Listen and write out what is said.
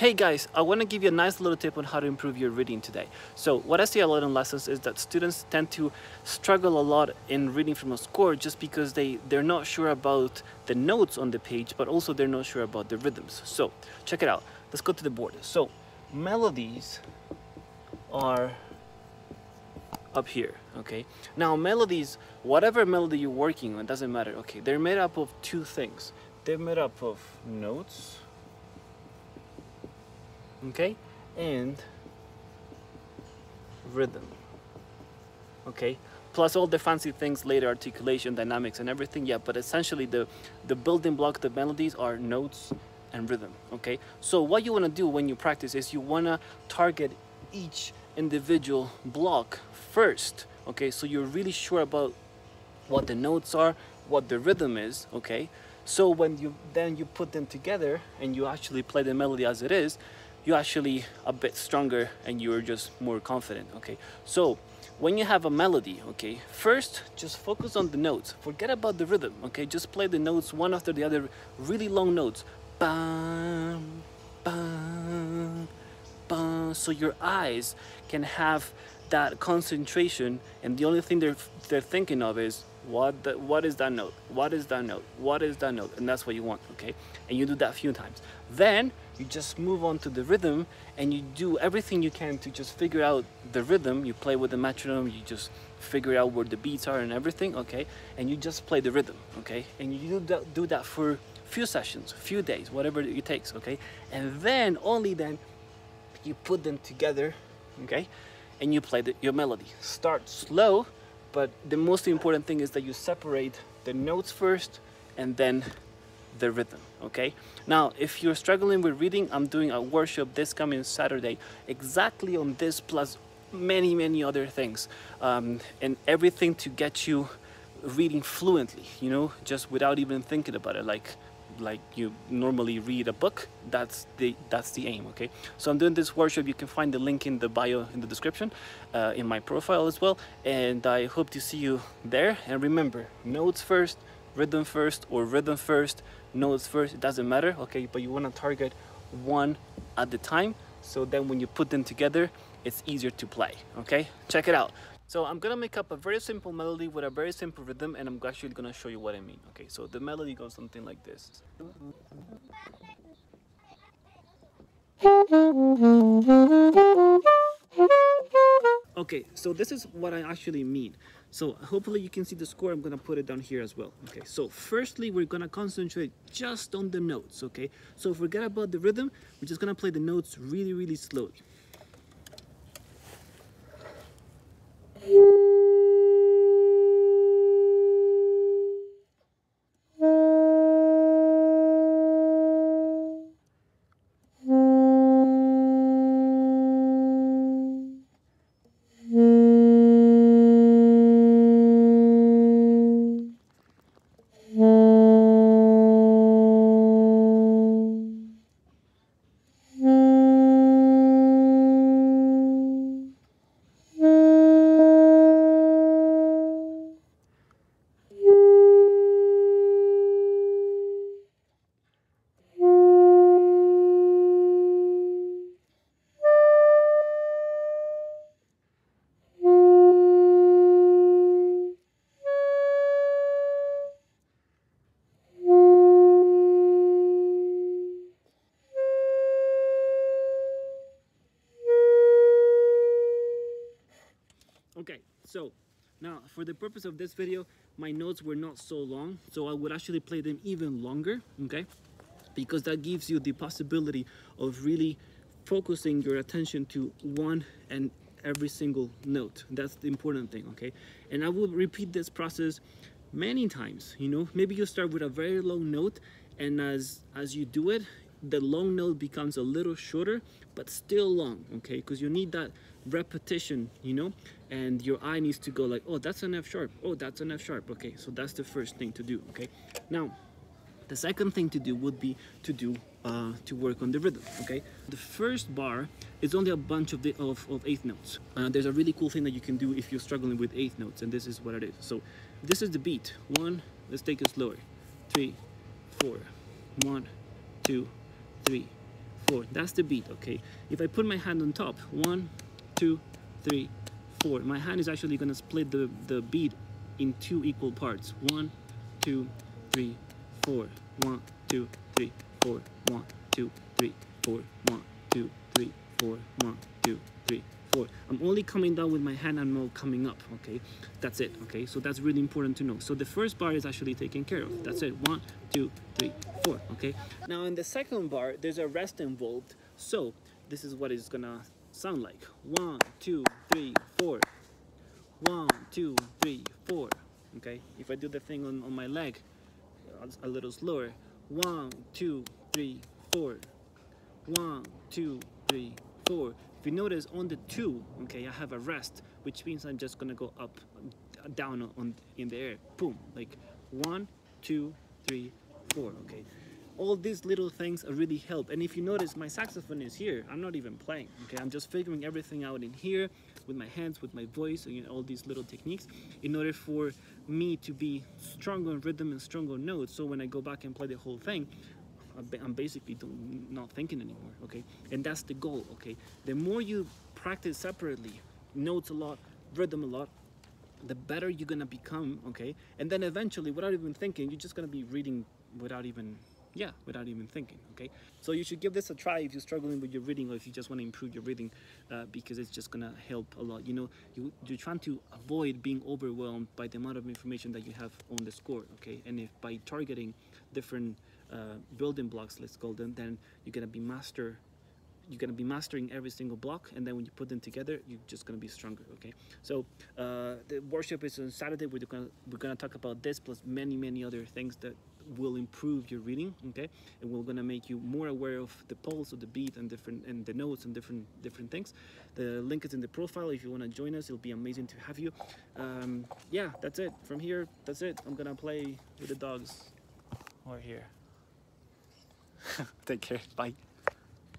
Hey guys, I want to give you a nice little tip on how to improve your reading today. So what I see a lot in lessons is that students tend to struggle a lot in reading from a score just because they, they're not sure about the notes on the page, but also they're not sure about the rhythms. So check it out. Let's go to the board. So melodies are up here, okay? Now melodies, whatever melody you're working on, doesn't matter, okay? They're made up of two things. They're made up of notes, okay? And rhythm. Okay? Plus all the fancy things later articulation dynamics and everything yeah but essentially the the building block the melodies are notes and rhythm okay? So what you want to do when you practice is you want to target each individual block first okay? So you're really sure about what the notes are what the rhythm is okay? So when you then you put them together and you actually play the melody as it is you're actually a bit stronger and you're just more confident okay? So when you have a melody okay first just focus on the notes. Forget about the rhythm okay? Just play the notes one after the other really long notes. Bam, bam, bam, so your eyes can have that concentration and the only thing they're they're thinking of is what the, what is that note? What is that note? What is that note? And that's what you want okay? And you do that a few times. Then you just move on to the rhythm and you do everything you can to just figure out the rhythm. You play with the metronome you just figure out where the beats are and everything okay? And you just play the rhythm okay? And you do that, do that for few sessions few days whatever it takes okay? And then only then you put them together okay and you play the, your melody. Start slow but the most important thing is that you separate the notes first and then the rhythm okay? Now if you're struggling with reading i'm doing a workshop this coming saturday exactly on this plus many many other things um, and everything to get you reading fluently you know just without even thinking about it. Like like you normally read a book that's the that's the aim okay? So i'm doing this workshop. You can find the link in the bio in the description uh, in my profile as well. And i hope to see you there. And remember notes first rhythm first or rhythm first notes first it doesn't matter okay? But you want to target one at the time. So then when you put them together it's easier to play okay? Check it out so I'm gonna make up a very simple melody with a very simple rhythm and I'm actually gonna show you what I mean okay so the melody goes something like this Okay, so this is what I actually mean. So hopefully you can see the score. I'm gonna put it down here as well. Okay, so firstly, we're gonna concentrate just on the notes, okay? So forget about the rhythm. We're just gonna play the notes really, really slowly. Okay, so now for the purpose of this video, my notes were not so long, so I would actually play them even longer, okay? Because that gives you the possibility of really focusing your attention to one and every single note. That's the important thing, okay? And I will repeat this process many times, you know? Maybe you start with a very low note and as as you do it, the long note becomes a little shorter but still long okay? Because you need that repetition you know? And your eye needs to go like oh that's an F sharp. Oh that's an F sharp. Okay so that's the first thing to do okay? Now the second thing to do would be to do uh, to work on the rhythm okay? The first bar is only a bunch of the of, of eighth notes. Uh, there's a really cool thing that you can do if you're struggling with eighth notes and this is what it is. So this is the beat. One let's take it slower. Three four. One two three, four. That's the beat, okay? If I put my hand on top, one, two, three, four. My hand is actually gonna split the, the beat in two equal parts. One, two, three, four. One, two, three, four. One, two, three, four. One, two, three, four. One, two, three, four. I'm only coming down with my hand and not coming up, okay? That's it, okay? So that's really important to know. So the first bar is actually taken care of. That's it. One, two, three, four, okay? Now in the second bar, there's a rest involved. So this is what it's gonna sound like. One, two, three, four. One, two, three, four. Okay, if I do the thing on, on my leg a little slower. One, two, three, four. One, two, three, four. If you notice on the two, okay, I have a rest, which means I'm just gonna go up, down on in the air. Boom, like one, two, three, four. Okay, all these little things really help. And if you notice, my saxophone is here. I'm not even playing. Okay, I'm just figuring everything out in here with my hands, with my voice, and you know, all these little techniques in order for me to be strong on rhythm and strong on notes. So when I go back and play the whole thing, I'm basically not thinking anymore. Okay, and that's the goal. Okay, the more you practice separately, notes a lot, rhythm a lot, the better you're gonna become. Okay, and then eventually, without even thinking, you're just gonna be reading without even yeah without even thinking okay? So you should give this a try if you're struggling with your reading or if you just want to improve your reading uh, because it's just gonna help a lot. You know you, you're trying to avoid being overwhelmed by the amount of information that you have on the score okay? And if by targeting different uh, building blocks let's call them then you're gonna be master you're gonna be mastering every single block and then when you put them together you're just gonna be stronger okay? So uh, the workshop is on Saturday. We're gonna we're gonna talk about this plus many many other things that will improve your reading okay? And we're gonna make you more aware of the pulse of the beat and different and the notes and different different things. The link is in the profile. If you want to join us it'll be amazing to have you. Um, yeah that's it. From here that's it. I'm gonna play with the dogs. Over here. Take care. Bye